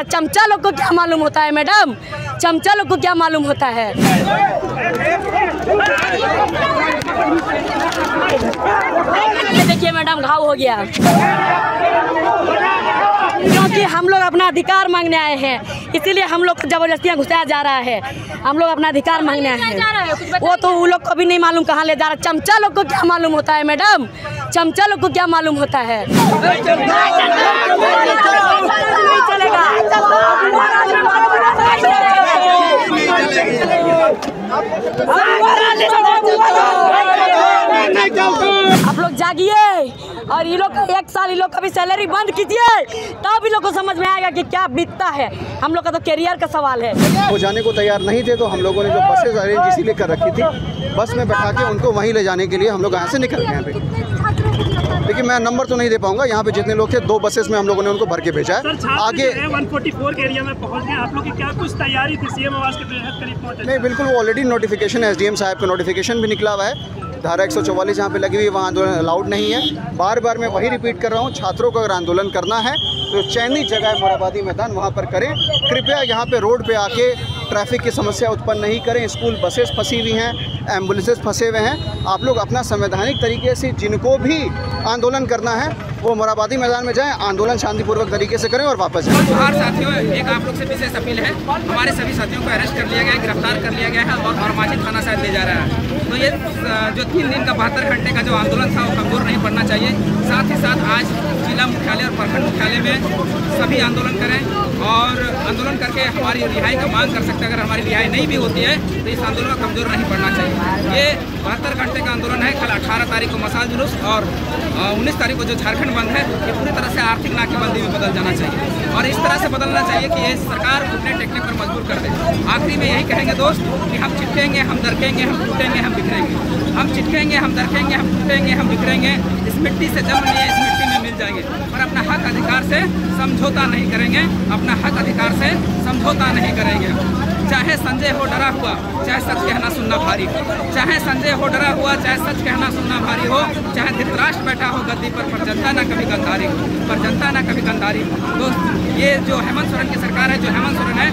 चमचा लोग को क्या मालूम होता है, मैडम? चमचा लोग को क्या मालूम होता है? देखिए, मैडम, घाव हो गया। क्योंकि हम लोग अपना अधिकार मांगने आए हैं। इसीलिए हम लोग को जबरदस्तियाँ घुसाया जा रहा है। हम लोग अपना अधिकार मांगने आए हैं। वो तो वो लोग को भी नहीं मालूम कहाँ ले जा रहा। चमचा लोग को क्या मालूम होता है मैडम? चमचा लोग को क्या मालूम होता है? नहीं चलेगा। जागिए। और ये लोग एक साल ये लोग का भी सैलरी बंद कीजिए। तब इन लोग को समझ में आएगा कि क्या बीतता है। हम लोग का तो करियर का सवाल है। वो जाने को तैयार नहीं थे तो हम लोगों ने जो बसेज अरेंज इसीलिए कर रखी थी बस में बैठा के उनको वहीं ले जाने के लिए हम लोग यहाँ से निकल गए पे। लेकिन मैं नंबर तो नहीं दे पाऊँगा यहाँ पे जितने लोग थे दो बसेस में हम लोगों ने उनको भर के भेजा है। आगे जो है 144 के एरिया में पहुँच गए। आप लोग की क्या कुछ तैयारी थी? सीएम आवास के बेहद करीब पहुँचे नहीं बिल्कुल वो ऑलरेडी नोटिफिकेशन एसडीएम साहब का नोटिफिकेशन भी निकला हुआ है। धारा 144 जहाँ पे लगी हुई है, वहाँ आंदोलन अलाउड नहीं है। बार बार मैं वही रिपीट कर रहा हूँ, छात्रों को अगर आंदोलन करना है तो चयनित जगह मोराबादी मैदान, वहाँ पर करें। कृपया यहाँ पे रोड पे आके ट्रैफ़िक की समस्या उत्पन्न नहीं करें। स्कूल बसेस फंसी हुई हैं, एम्बुलेंसेस फंसे हुए हैं। आप लोग अपना संवैधानिक तरीके से जिनको भी आंदोलन करना है, वो मोराबादी मैदान में जाएँ, आंदोलन शांतिपूर्वक तरीके से करें और वापस जाएँ। जोहार साथियों, एक आप लोग से विशेष अपील है, हमारे सभी साथियों को अरेस्ट कर लिया गया है, गिरफ़्तार कर लिया गया है और हरमाझी थाना शायद ले जा रहा है। तो ये जो तीन दिन का बहत्तर घंटे का जो आंदोलन था, वो कमज़ोर नहीं पड़ना चाहिए। साथ ही साथ आज जिला मुख्यालय और प्रखंड मुख्यालय में सभी आंदोलन करें और आंदोलन करके हमारी रिहाई का मांग कर सकते हैं। अगर हमारी रिहाई नहीं भी होती है तो इस आंदोलन का कमज़ोर नहीं पड़ना चाहिए। ये बहत्तर घंटे का आंदोलन है। कल अठारह तारीख को मसाल जुलूस और उन्नीस तारीख को जो झारखंड बंद है, ये पूरी तरह से आर्थिक नाकेबंदी में बदल जाना चाहिए। और इस तरह से बदलना चाहिए कि ये सरकार अपने टेकने पर मजबूर कर दे। आखिरी में यही कहेंगे दोस्त कि हम चिटकेंगे, हम दरकेंगे हम टूटेंगे हम बिखरेंगे। हम चिटकेंगे, हम दरकेंगे हम टूटेंगे हम बिखरेंगे। इस मिट्टी से जन्म लिए, इस मिट्टी जाएँगे और अपना हक अधिकार से समझौता नहीं करेंगे, अपना हक अधिकार से समझौता नहीं करेंगे। चाहे संजय हो डरा हुआ, चाहे सच कहना सुनना भारी हो। चाहे संजय हो डरा हुआ, चाहे सच कहना सुनना भारी हो। चाहे धृतराष्ट्र बैठा हो गद्दी पर पर जनता ना कभी गंधारी हो, पर जनता ना कभी गंधारी हो। दोस्त, ये जो हेमंत सोरेन की सरकार है, जो हेमंत सोरेन है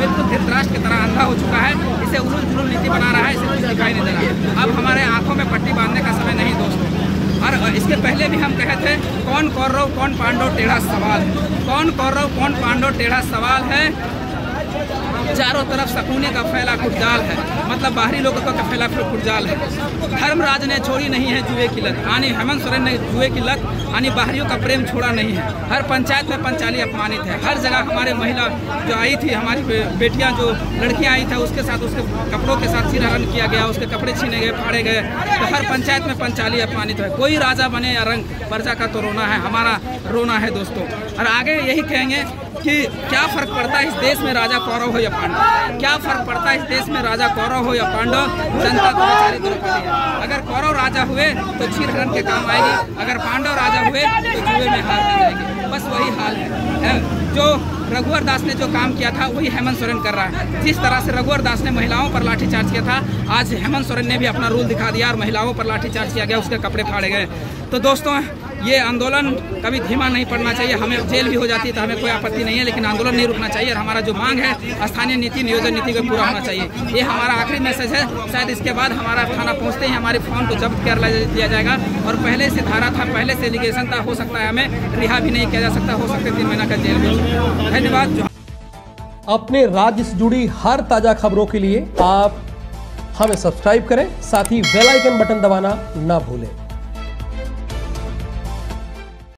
बिल्कुल धृतराष्ट्र की तरह अंधा हो चुका है। इसे उलूल जुलूल नीति बना रहा है, इसे कुछ दिखाई नहीं दे रहा अब हमारे आँखों में पट्टी बांधने का समय नहीं दोस्तों और इसके पहले भी हम कहे थे कौन कौरव कौन पांडव टेढ़ा सवाल? है कौन कौरव कौन पांडव टेढ़ा सवाल है? चारों तरफ़ सकूने का फैला कुटजाल है। मतलब बाहरी लोगों का फैला कुटजाल है। धर्मराज ने छोड़ी नहीं है जुए की लत। यानी हेमंत सोरेन ने जुए की लत, यानी बाहरियों का प्रेम छोड़ा नहीं है। हर पंचायत में पंचाली अपमानित है। हर जगह हमारे महिला जो आई थी, हमारी बेटियाँ जो लड़कियाँ आई थी, उसके साथ उसके कपड़ों के साथ सिरहरण किया गया, उसके कपड़े छीने गए, फाड़े गए। तो हर पंचायत में पंचाली अपमानित है। कोई राजा बने या रंग, प्रजा का तो रोना है, हमारा रोना है दोस्तों। और आगे यही कहेंगे कि क्या फ़र्क पड़ता है इस देश में राजा कौरव हो या पांडव? क्या फ़र्क पड़ता है इस देश में राजा कौरव हो या पांडव? जनता को बेचारी द्रौपदी अगर कौरव राजा हुए तो क्षीर के काम आएगी। अगर पांडव राजा हुए तो जुए में हार जाएगी बस वही हाल है। जो रघुवर दास ने जो काम किया था, वही हेमंत सोरेन कर रहा है। जिस तरह से रघुवर दास ने महिलाओं पर लाठीचार्ज किया था, आज हेमंत सोरेन ने भी अपना रूल दिखा दिया और महिलाओं पर लाठीचार्ज किया गया, उसके कपड़े फाड़े गए। तो दोस्तों, ये आंदोलन कभी धीमा नहीं पड़ना चाहिए। हमें जेल भी हो जाती है तो हमें कोई आपत्ति नहीं है, लेकिन आंदोलन नहीं रुकना चाहिए और हमारा जो मांग है, स्थानीय नीति, नियोजन नीति को पूरा होना चाहिए। ये हमारा आखिरी मैसेज है। शायद इसके बाद हमारा थाना पहुँचते ही हमारे फ़ोन को जब्त कर दिया जाएगा। और पहले से धारा था, पहले से एलिगेशन था, हो सकता है हमें रिहा भी नहीं किया जा सकता हो सकते तीन महीना का जेल में। धन्यवाद अपने राज्य से जुड़ी हर ताज़ा खबरों के लिए आप हमें सब्सक्राइब करें, साथ ही बेल आइकन बटन दबाना ना भूलें।